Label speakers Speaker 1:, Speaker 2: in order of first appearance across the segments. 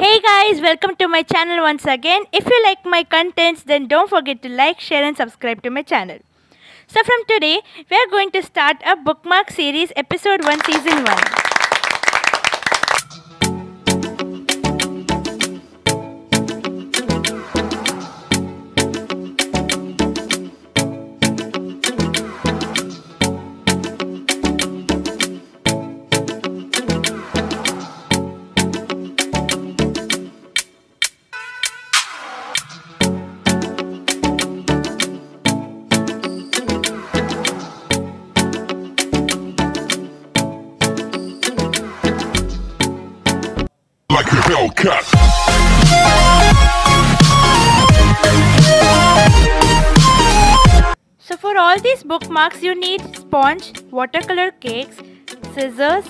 Speaker 1: Hey guys, welcome to my channel once again. If you like my contents, then don't forget to like, share, and subscribe to my channel. So, from today, we are going to start a bookmark series, episode 1, season 1.
Speaker 2: Like a Hellcat.
Speaker 1: So, for all these bookmarks, you need sponge, watercolor cakes, scissors,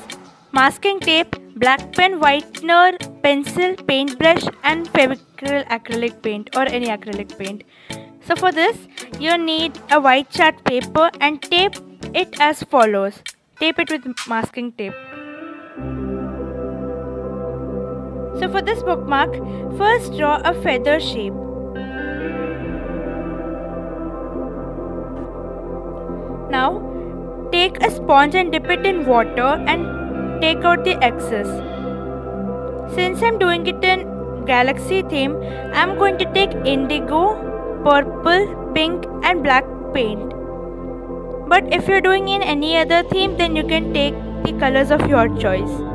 Speaker 1: masking tape, black pen, whitener, pencil, paintbrush, and Fevicryl acrylic paint or any acrylic paint. So, for this, you need a white chart paper and tape it as follows tape it with masking tape. So, for this bookmark, first draw a feather shape. Now, take a sponge and dip it in water and take out the excess. Since I'm doing it in galaxy theme, I'm going to take indigo, purple, pink, and black paint. But if you're doing in any other theme, then you can take the colors of your choice.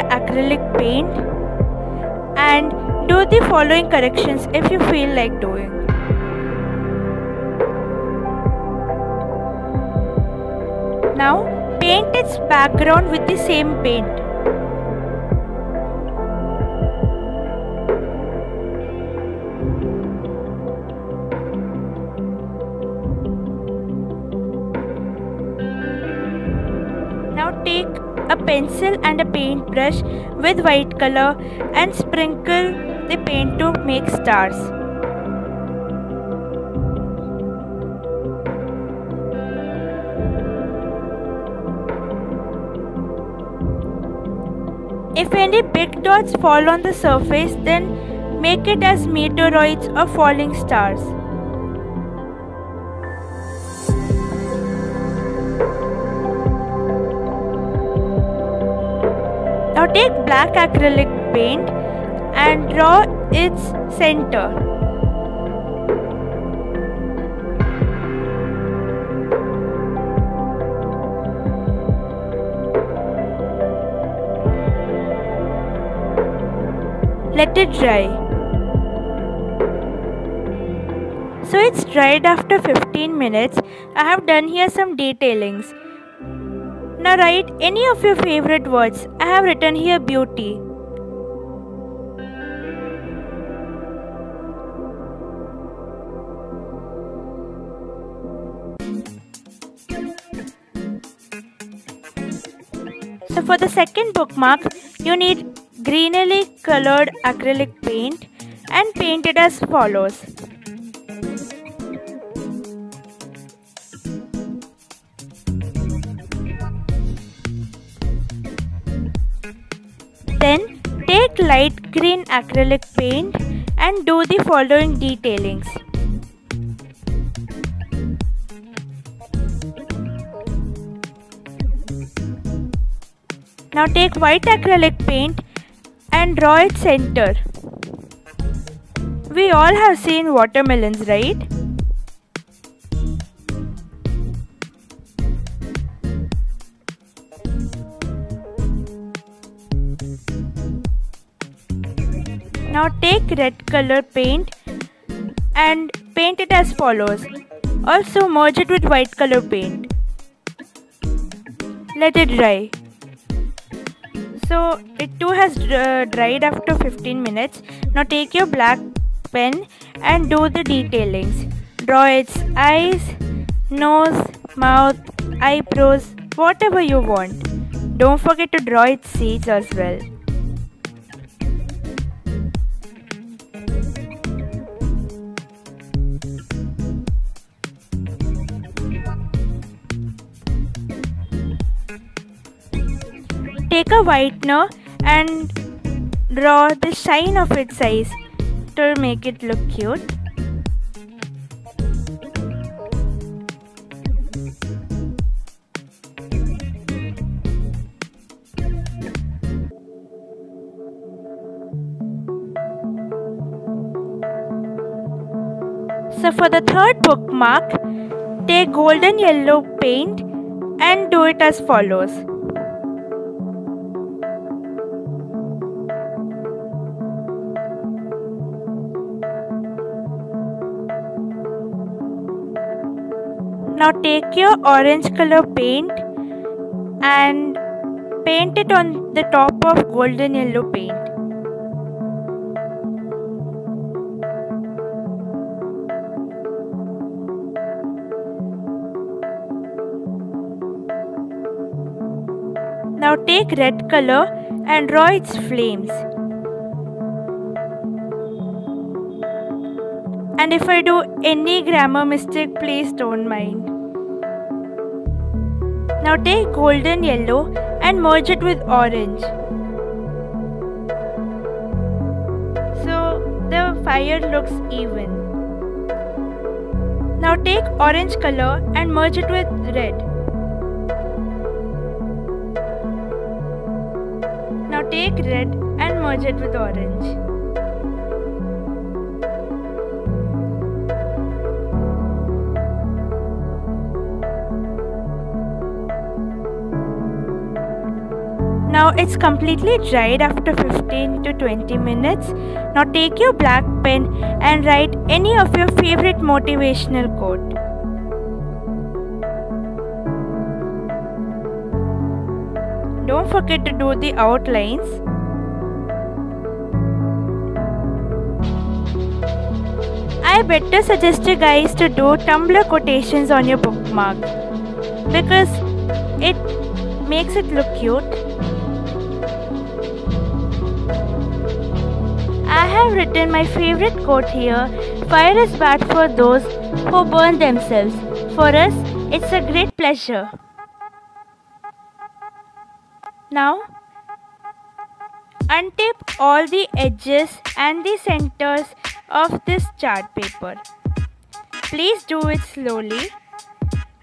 Speaker 1: Acrylic paint and do the following corrections if you feel like doing. Now paint its background with the same paint. A pencil and a paintbrush with white color and sprinkle the paint to make stars. If any big dots fall on the surface, then make it as meteoroids or falling stars. Take black acrylic paint and draw its center. Let it dry. So it's dried after 15 minutes. I have done here some detailings. Now write any of your favorite words. I have written here beauty. So for the second bookmark, you need greenery colored acrylic paint and paint it as follows. Then take light green acrylic paint and do the following detailings. Now take white acrylic paint and draw its center. We all have seen watermelons, right? Take red color paint and paint it as follows. Also merge it with white color paint. Let it dry. So it too has uh, dried after 15 minutes. Now take your black pen and do the detailings. Draw its eyes, nose, mouth, eyebrows, whatever you want. Don't forget to draw its seeds as well. Take a whitener and draw the shine of its eyes to make it look cute. So for the third bookmark, take golden yellow paint and do it as follows. Now take your orange color paint and paint it on the top of golden yellow paint. Now take red color and draw its flames. And if I do any grammar mistake, please don't mind. Now take golden yellow and merge it with orange. So the fire looks even. Now take orange color and merge it with red. Now take red and merge it with orange. Now it's completely dried after 15 to 20 minutes. Now take your black pen and write any of your favorite motivational quote. Don't forget to do the outlines. I better suggest you guys to do Tumblr quotations on your bookmark because it makes it look cute. Have written my favorite quote here Fire is bad for those who burn themselves. For us, it's a great pleasure. Now, untape all the edges and the centers of this chart paper. Please do it slowly.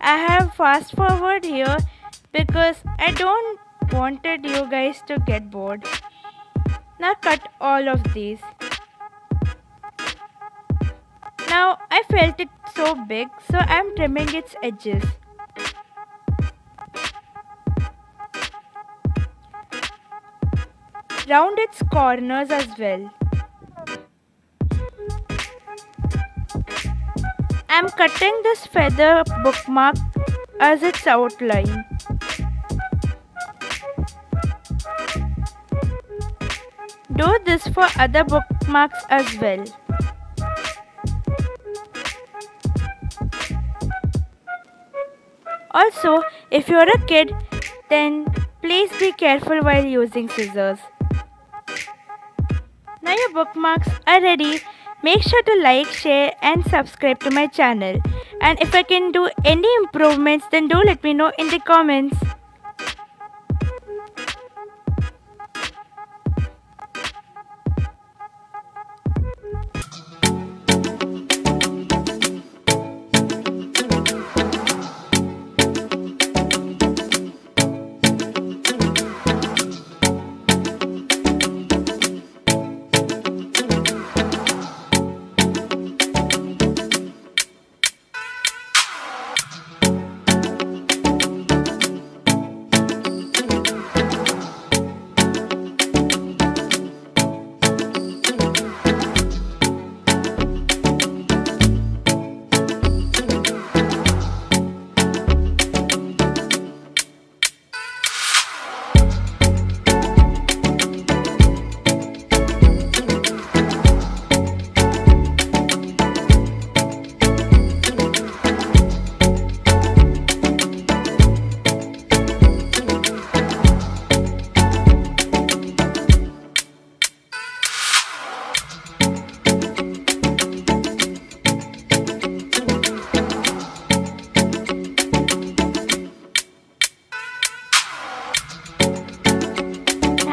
Speaker 1: I have fast forward here because I don't wanted you guys to get bored. Now cut all of these. Now I felt it so big so I'm trimming its edges. Round its corners as well. I'm cutting this feather bookmark as its outline. Do this for other bookmarks as well. Also, if you're a kid, then please be careful while using scissors. Now your bookmarks are ready. Make sure to like, share and subscribe to my channel. And if I can do any improvements then do let me know in the comments.